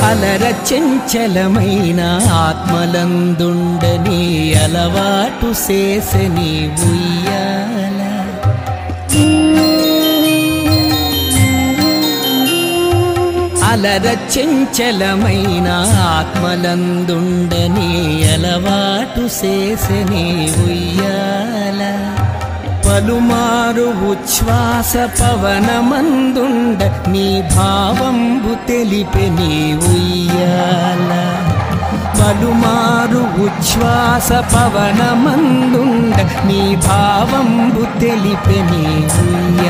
అలర చెంచలమైన ఆత్మలందుండని అలవాటు చేసని ఉయ్యాల అలర చెంచలమైన ఆత్మలందుండని అలవాటు చేసని ఉయ్యాల పలుమారు ఉచ్ఛ్వాస పవనమందుండ నీ భావంబు తెలిపె నీ ఉయ్యాల పలుమారు ఉచ్ఛ్వాస పవనమందుండ నీ భావంబు తెలిపె నీ ఉయ్యాల